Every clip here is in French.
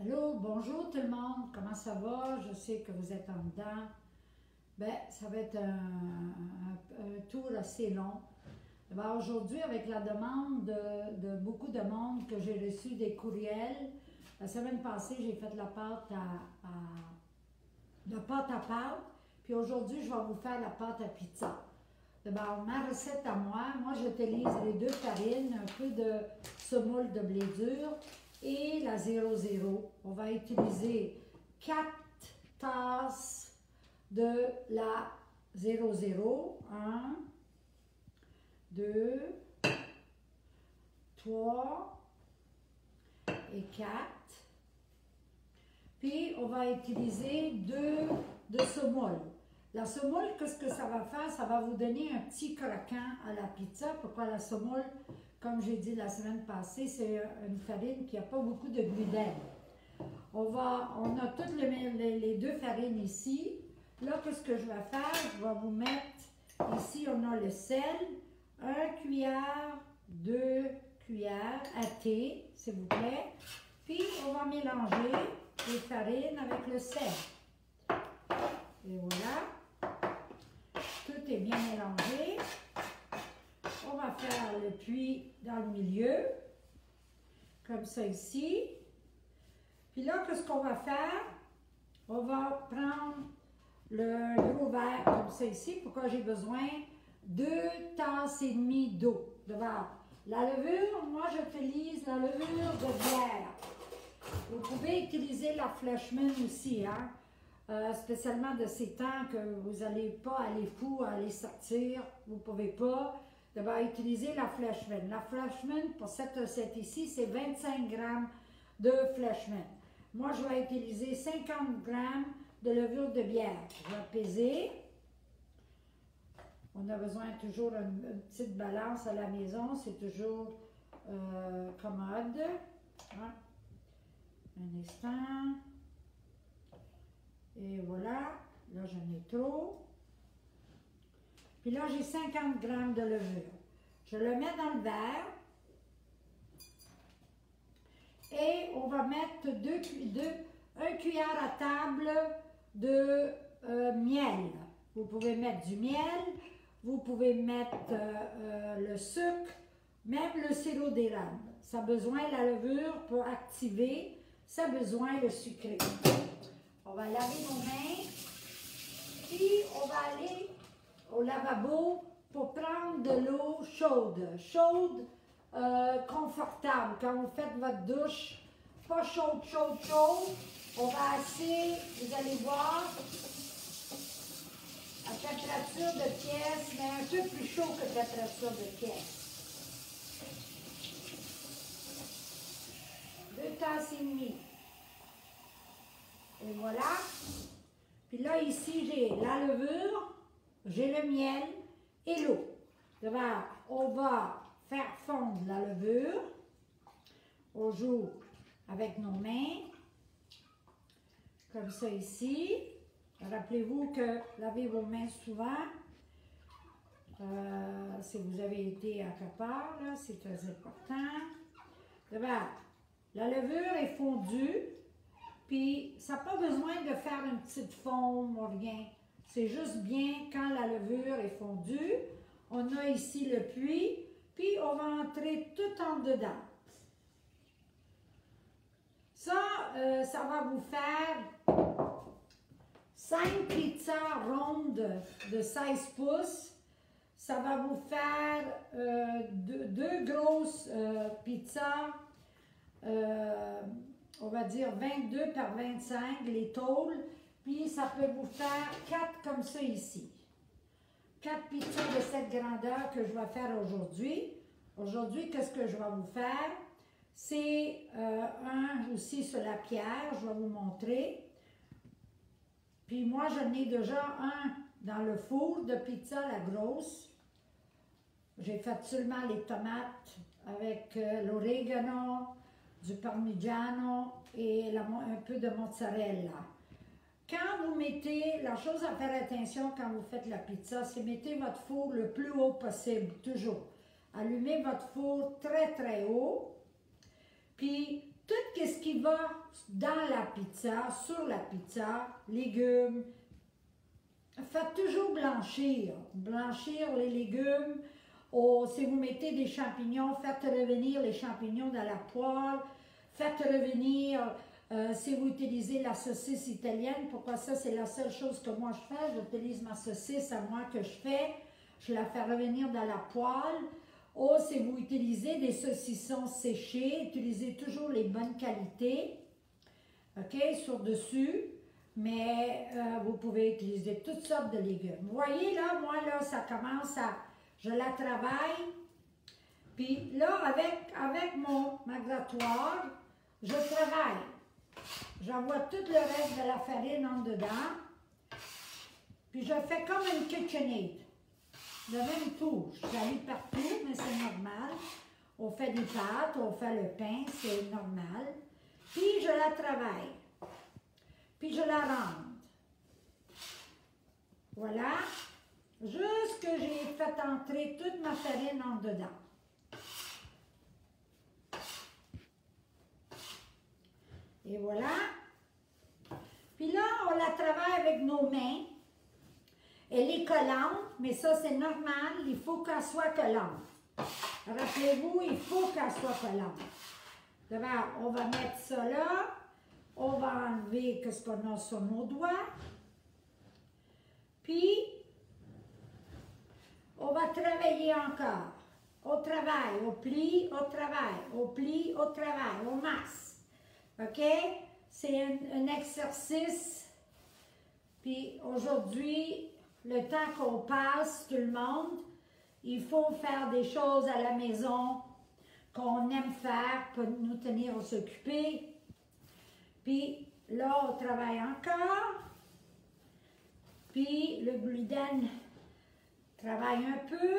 Allô, bonjour tout le monde, comment ça va? Je sais que vous êtes en dedans. Ben, ça va être un, tour assez long. Ben, Aujourd'hui, avec la demande de, beaucoup de monde que j'ai reçu des courriels, la semaine passée, j'ai fait la pâte à, à- pâte à pâte, puis aujourd'hui, je vais vous faire la pâte à pizza. D'abord, ma recette à moi, moi j'utilise les deux farines, un peu de semoule de blé dur et la 00. On va utiliser 4 tasses de la 00. 1, 2, 3 et 4. Puis, on va utiliser deux de semoule. La semoule, qu'est-ce que ça va faire? Ça va vous donner un petit croquant à la pizza. Pourquoi la semoule? Comme j'ai dit la semaine passée, c'est une farine qui n'a pas beaucoup de gluten. On, va, on a toutes les, deux farines ici. Là, qu'est-ce que je vais faire? Je vais vous mettre, ici, on a le sel, un cuillère, deux cuillères à thé, s'il vous plaît. Puis, on va mélanger les farines avec le sel. Et voilà. Tout est bien mélangé. Le puits dans le milieu, comme ça ici. Puis là, qu'est-ce qu'on va faire? On va prendre le gros verre comme ça ici. Pourquoi j'ai besoin? Deux tasses et demie d'eau. D'abord, la levure, moi j'utilise la levure de bière. Vous pouvez utiliser la Flashman aussi, hein? Euh, spécialement de ces temps que vous n'allez pas aller fou aller sortir, vous ne pouvez pas. D'abord, utiliser la Flashman. La Flashman, pour cette recette ici, c'est 25 grammes de Flashman. Moi, je vais utiliser 50 grammes de levure de bière. Je vais peser. On a besoin toujours d'une une petite balance à la maison, c'est toujours euh, commode. Hein? Un instant. Et voilà, là j'en ai trop. Puis là j'ai 50 grammes de levure. Je le mets dans le verre. Et on va mettre un cuillère à table de euh, miel. Vous pouvez mettre du miel, vous pouvez mettre euh, euh, le sucre, même le sirop d'érable. Ça a besoin la levure pour activer, ça a besoin le sucré. On va laver nos mains, puis on va aller au lavabo pour prendre de l'eau chaude. Chaude, euh, confortable. Quand vous faites votre douche, pas chaude, chaude, chaude. On va assez, vous allez voir, à température de pièce, mais un peu plus chaud que température de pièce. Deux tasses et demie. Et voilà. Puis là, ici, j'ai la levure, j'ai le miel et l'eau. On va faire fondre la levure. On joue avec nos mains, comme ça ici. Rappelez-vous que lavez vos mains souvent. Euh, si vous avez été à quelque c'est très important. D'abord, la levure est fondue. Puis, ça n'a pas besoin de faire une petite forme ou rien. C'est juste bien quand la levure est fondue. On a ici le puits, puis on va entrer tout en dedans. Ça, euh, ça va vous faire 5 pizzas rondes de 16 pouces. Ça va vous faire euh, deux, grosses euh, pizzas on va dire 22 par 25, les tôles, puis ça peut vous faire 4 comme ça ici. 4 pizzas de cette grandeur que je vais faire aujourd'hui. Aujourd'hui, qu'est-ce que je vais vous faire? C'est euh, un aussi sur la pierre, je vais vous montrer. Puis moi, j'en ai déjà un dans le four de pizza, la grosse. J'ai fait seulement les tomates avec euh, du parmigiano et un peu de mozzarella. Quand vous mettez, la chose à faire attention quand vous faites la pizza, c'est mettez votre four le plus haut possible, toujours. Allumez votre four très très haut. Puis tout ce qui va dans la pizza, sur la pizza, légumes, faites toujours blanchir. Blanchir les légumes. Ou si vous mettez des champignons, faites revenir les champignons dans la poêle. Faites revenir, euh, si vous utilisez la saucisse italienne, pourquoi ça, c'est la seule chose que moi je fais? J'utilise ma saucisse à moi que je fais. Je la fais revenir dans la poêle. Ou si vous utilisez des saucissons séchés, utilisez toujours les bonnes qualités. OK, sur dessus. Mais euh, vous pouvez utiliser toutes sortes de légumes. Vous voyez là, moi là, ça commence à... Je la travaille. Puis là, avec, avec mon, ma je travaille. J'envoie tout le reste de la farine en dedans. Puis je fais comme une KitchenAid. Le même touche. J'allume partout, mais c'est normal. On fait des pâtes, on fait le pain, c'est normal. Puis je la travaille. Puis je la rende. Voilà. Juste que j'ai fait entrer toute ma farine en dedans. Et voilà. Puis là, on la travaille avec nos mains. Elle est collante, mais ça, c'est normal. Il faut qu'elle soit collante. Rappelez-vous, il faut qu'elle soit collante. D'abord, on va mettre ça là. On va enlever ce qu'on a sur nos doigts. Puis, on va travailler encore. Au travail, au pli, au travail, au pli, au travail, au masse. OK? C'est un, exercice. Puis aujourd'hui, le temps qu'on passe, tout le monde, il faut faire des choses à la maison qu'on aime faire pour nous tenir s'occuper. Puis là, on travaille encore. Puis le gluten travaille un peu.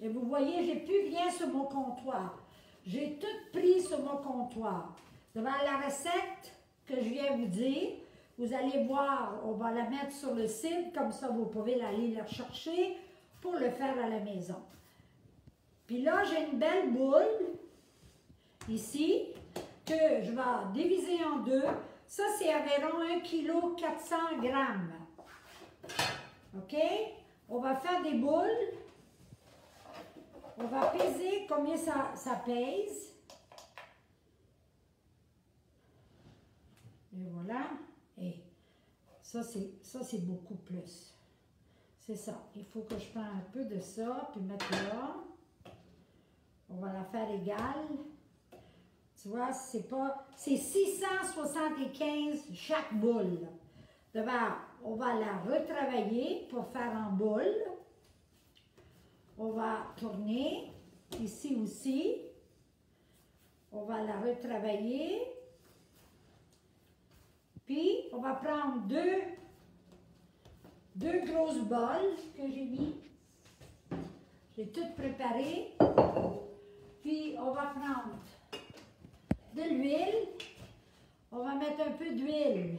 Et vous voyez, j'ai plus rien sur mon comptoir. J'ai tout pris sur mon comptoir. Devant la recette que je viens vous dire, vous allez voir, on va la mettre sur le site, comme ça vous pouvez aller la rechercher pour le faire à la maison. Puis là, j'ai une belle boule, ici, que je vais diviser en deux. Ça, c'est environ 1 kg 400 grammes. OK? On va faire des boules. On va peser combien ça, ça pèse? Et voilà. Et ça, c'est beaucoup plus. C'est ça. Il faut que je prenne un peu de ça, puis mettre là. On va la faire égale. Tu vois, c'est pas... C'est 675 chaque boule. D'abord, on va la retravailler pour faire en boule. On va tourner ici aussi. On va la retravailler. Puis, on va prendre deux, deux grosses bols que j'ai mis. J'ai tout préparé. Puis, on va prendre de l'huile. On va mettre un peu d'huile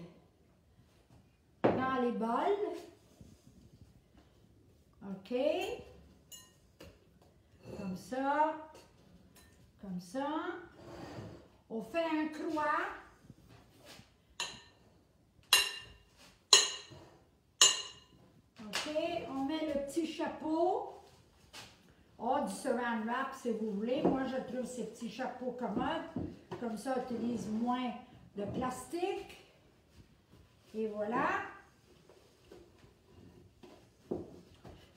dans les bols. OK. Comme ça. Comme ça. On fait un croix. On met le petit chapeau. Oh, du saran wrap si vous voulez. Moi, je trouve ces petits chapeaux commodes. Comme ça, on utilise moins de plastique. Et voilà.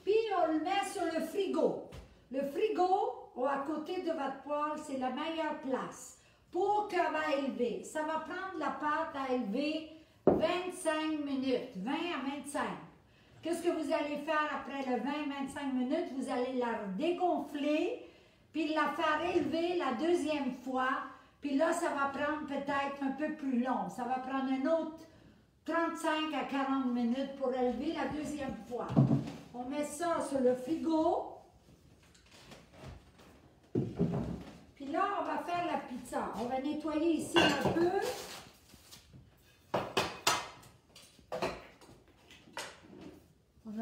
Puis, on le met sur le frigo. Le frigo, ou à côté de votre poêle, c'est la meilleure place pour qu'elle va élever. Ça va prendre la pâte à élever 25 minutes, 20 à 25. Qu'est-ce que vous allez faire après le 20-25 minutes? Vous allez la dégonfler, puis la faire élever la deuxième fois. Puis là, ça va prendre peut-être un peu plus long. Ça va prendre un autre 35 à 40 minutes pour élever la deuxième fois. On met ça sur le frigo. Puis là, on va faire la pizza. On va nettoyer ici un peu.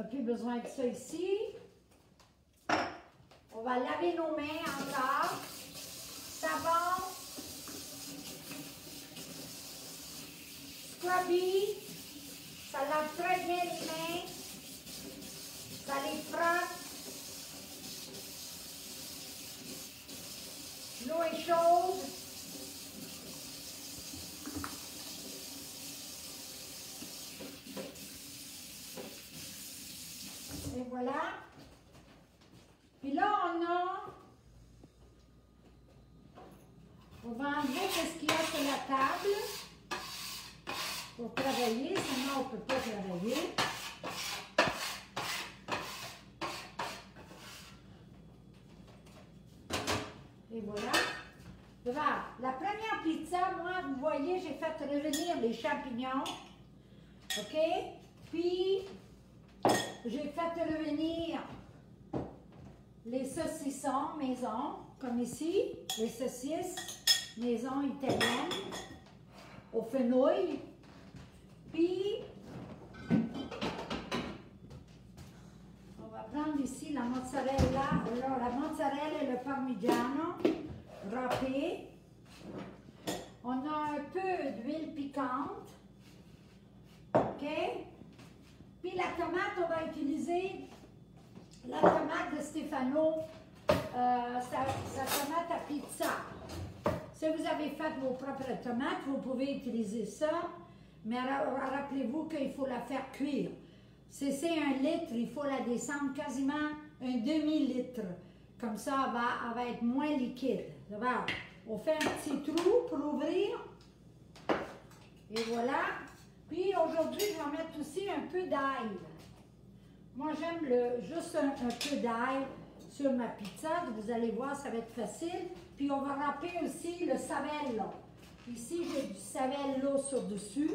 plus besoin de ça ici. On va laver nos mains encore. Savon. Scrubby. Ça lave très bien les mains. Ça les frotte. L'eau est chaude. Voilà. Puis là, on a... On va enlever ce qu'il y a sur la table pour travailler, sinon on ne peut pas travailler. Et voilà. Voilà. La première pizza, moi, vous voyez, j'ai fait revenir les champignons. OK? Puis, j'ai fait revenir les saucissons maison, comme ici, les saucisses maison italienne au fenouil. Puis, on va prendre ici la mozzarella, alors la mozzarella et le parmigiano râpé. On a un peu d'huile piquante. OK? Puis la tomate, on va utiliser la tomate de Euh, sa, sa, tomate à pizza. Si vous avez fait vos propres tomates, vous pouvez utiliser ça, mais rappelez-vous qu'il faut la faire cuire. Si c'est un litre, il faut la descendre quasiment un demi-litre. Comme ça, elle va, être moins liquide. On fait un petit trou pour ouvrir. Et voilà. Puis aujourd'hui, je vais mettre aussi un peu d'ail. Moi, j'aime juste un, peu d'ail sur ma pizza. Vous allez voir, ça va être facile. Puis on va râper aussi le savello. Ici, j'ai du savello sur dessus.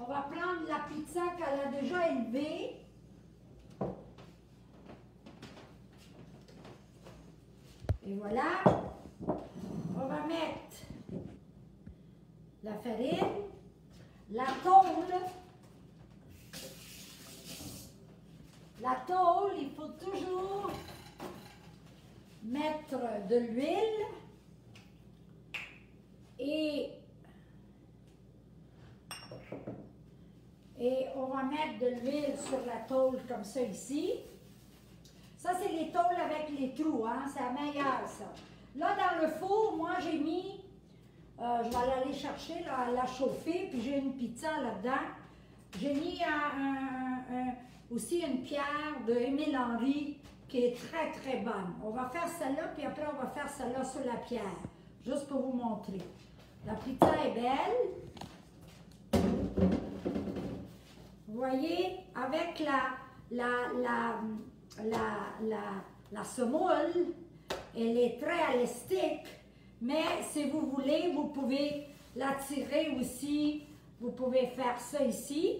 On va prendre la pizza qu'elle a déjà élevée. Et voilà. On va mettre la farine. La tôle, la tôle, il faut toujours mettre de l'huile et, on va mettre de l'huile sur la tôle comme ça ici. Ça, c'est les tôles avec les trous, hein? c'est la meilleure, ça. Là, dans le four, moi, j'ai mis euh, je vais aller chercher, la chauffer, puis j'ai une pizza là-dedans. J'ai mis aussi une pierre de Émile Henry qui est très, très bonne. On va faire celle-là, puis après, on va faire celle-là sur la pierre, juste pour vous montrer. La pizza est belle. Vous voyez, avec la, la, la, la, la, semoule, elle est très élastique. Mais si vous voulez, vous pouvez la tirer aussi. Vous pouvez faire ça ici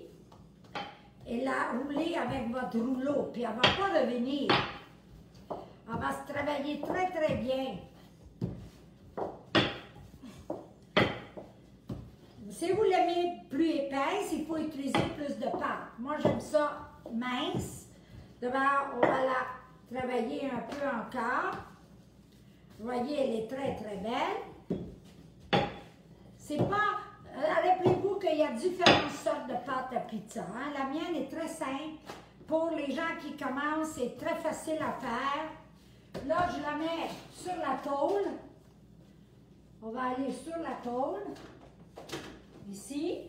et la rouler avec votre rouleau. Puis elle ne va pas revenir. Elle va se travailler très, très bien. Si vous l'aimez plus épaisse, il faut utiliser plus de pâte. Moi, j'aime ça mince. D'abord, on va la travailler un peu encore. Vous voyez, elle est très, très belle. C'est pas... Euh, qu'il y a différentes sortes de pâtes à pizza. Hein. La mienne est très simple. Pour les gens qui commencent, c'est très facile à faire. Là, je la mets sur la tôle. On va aller sur la tôle. Ici.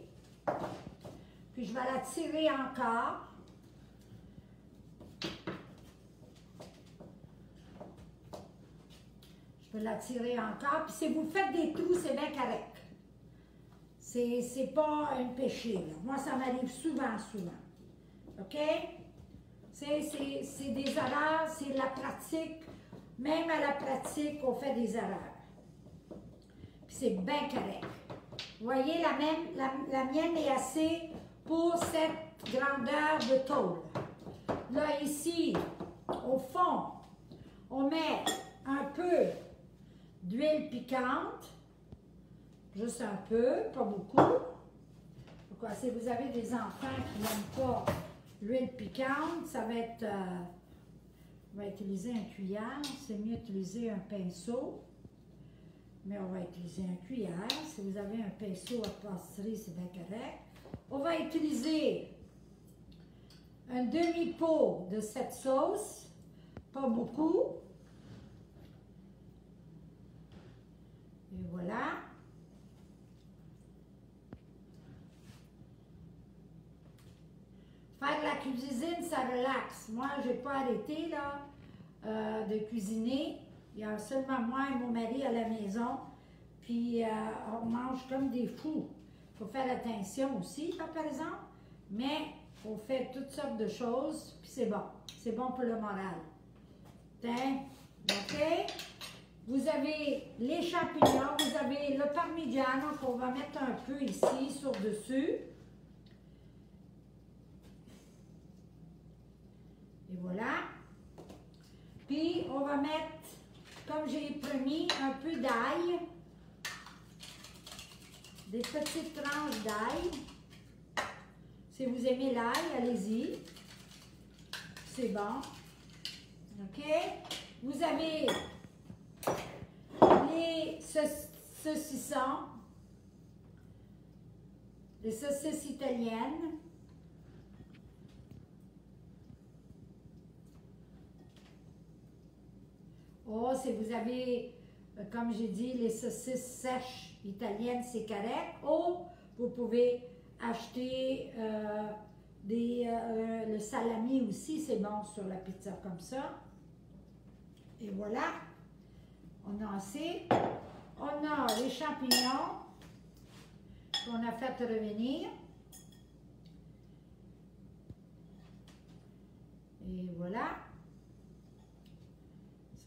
Puis je vais la tirer encore. Je peux la tirer encore. Puis si vous faites des trous, c'est bien correct. C'est pas un péché. Moi, ça m'arrive souvent, souvent. OK? C'est des erreurs, c'est la pratique. Même à la pratique, on fait des erreurs. Puis c'est bien correct. Vous voyez, la, même, la, la mienne est assez pour cette grandeur de tôle. Là, ici, au fond, on met un peu d'huile piquante, juste un peu, pas beaucoup. Pourquoi? Si vous avez des enfants qui n'aiment pas l'huile piquante, ça va être... Euh, on va utiliser un cuillère, c'est mieux d'utiliser un pinceau. mais on va utiliser un cuillère. Si vous avez un pinceau à pâtisserie, c'est bien correct. On va utiliser un demi-pot de cette sauce, pas beaucoup. Et voilà. Faire la cuisine, ça relaxe. Moi, je n'ai pas arrêté là, euh, de cuisiner. Il y a seulement moi et mon mari à la maison. Puis, euh, on mange comme des fous. Il faut faire attention aussi, par exemple. Mais on fait toutes sortes de choses, puis c'est bon. C'est bon pour le moral. Tiens, OK? Vous avez les champignons, vous avez le parmigiano qu'on va mettre un peu ici sur dessus. Et voilà. Puis, on va mettre, comme j'ai promis, un peu d'ail. Des petites tranches d'ail. Si vous aimez l'ail, allez-y. C'est bon. OK? Vous avez les saucissons, les saucisses italiennes. Oh, si vous avez, euh, comme j'ai dit, les saucisses sèches italiennes, c'est correct. Ou vous pouvez acheter euh, des, euh, le salami aussi, c'est bon sur la pizza comme ça. Et voilà, on a assez. On a les champignons qu'on a fait revenir. Et voilà.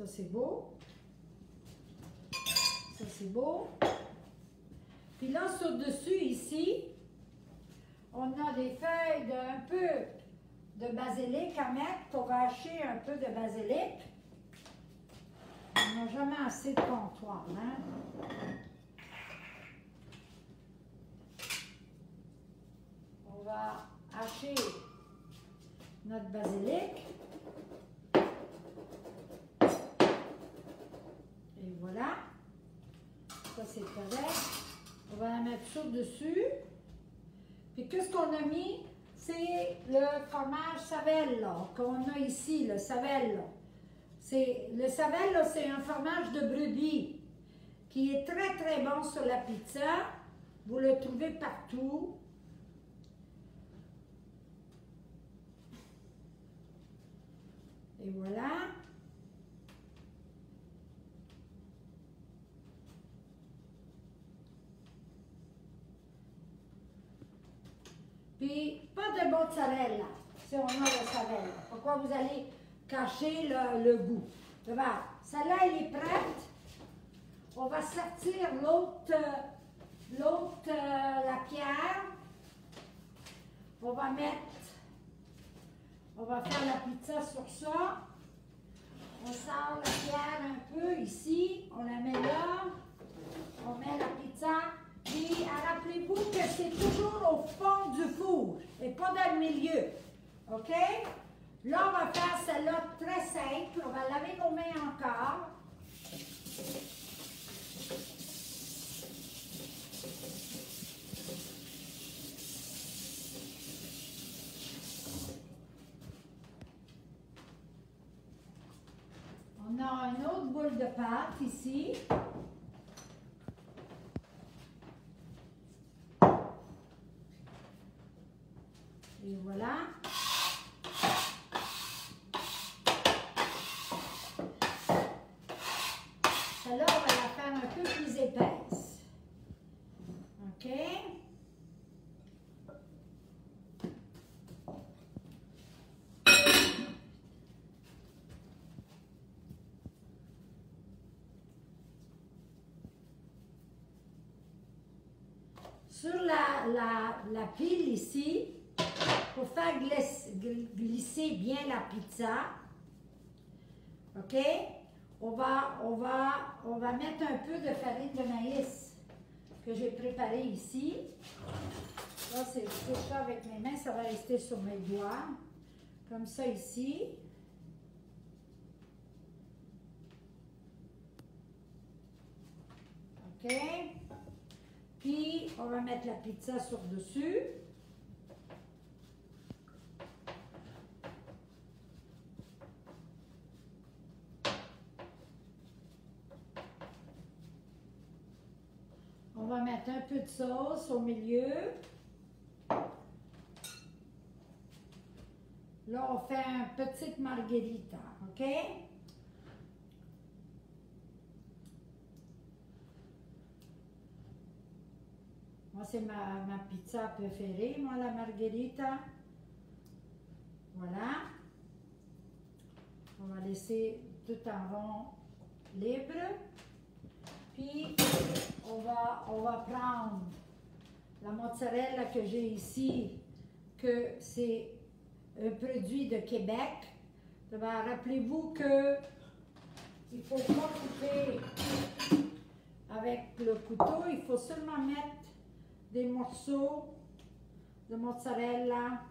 Ça, c'est beau. Ça, c'est beau. Puis là, sur dessus, ici, on a des feuilles d'un peu de basilic à mettre pour hacher un peu de basilic. On n'a jamais assez de comptoir, hein? On va hacher notre basilic. Et voilà. Ça, c'est correct. On va la mettre sur dessus. Puis qu'est-ce qu'on a mis? C'est le fromage Savello qu'on a ici, le Savello. Le Savello, c'est un fromage de brebis qui est très très bon sur la pizza. Vous le trouvez partout. Et voilà. Puis, pas de mozzarella, si on a le Savello. Pourquoi vous allez cacher le, goût? Voilà, celle-là, elle est prête. On va sortir l'autre, l'autre, euh, la pierre. On va mettre, on va faire la pizza sur ça. On sort la pierre un peu ici, on la met là. On met la pizza. Puis, rappelez-vous que c'est toujours au fond du four et pas dans le milieu. OK? Là, on va faire celle-là très simple. On va laver nos mains encore. On a une autre boule de pâte ici. Et voilà. Sur la, la, pile ici, pour faire glisser, bien la pizza, OK? On va, on, va, on va mettre un peu de farine de maïs que j'ai préparé ici. Là, c'est ça avec mes mains, ça va rester sur mes doigts. Comme ça ici. OK? Puis, on va mettre la pizza sur dessus. On va mettre un peu de sauce au milieu. Là, on fait un petite margherita, OK? Moi, c'est ma, pizza préférée, moi, la margherita. Voilà. On va laisser tout en rond libre. Puis, on va, on va prendre la mozzarella que j'ai ici, que c'est un produit de Québec. Rappelez-vous que il faut pas couper avec le couteau, il faut seulement mettre des morceaux de mozzarella.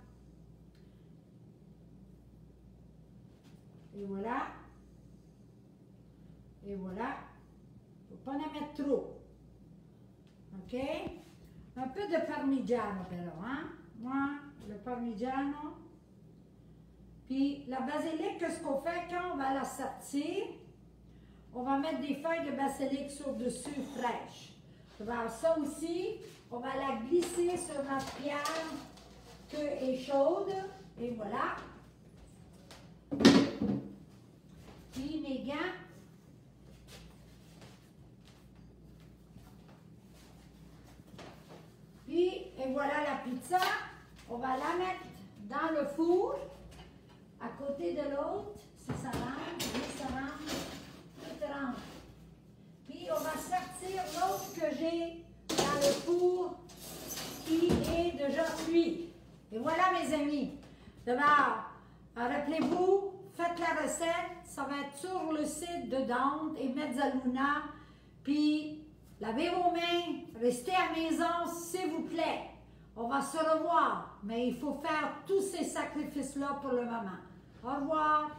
Et voilà. Et voilà. Faut pas en mettre trop. OK? Un peu de parmigiano, però, hein? Moi, le parmigiano. Puis la basilic, qu'est-ce qu'on fait quand on va la sortir? On va mettre des feuilles de basilic sur dessus fraîches. Ça aussi, on va la glisser sur notre pierre que est chaude. Et voilà. Puis mes gants. Puis, et voilà la pizza. On va la mettre dans le four, à côté de l'autre, si ça rentre, si ça rentre, tout rentre. Puis, on va sortir l'autre que j'ai qui est cuit. Et voilà, mes amis. D'abord, rappelez-vous, faites la recette. Ça va être sur le site de Dante et Mezzaluna. Puis, lavez vos mains. Restez à maison, s'il vous plaît. On va se revoir, mais il faut faire tous ces sacrifices-là pour le moment. Au revoir.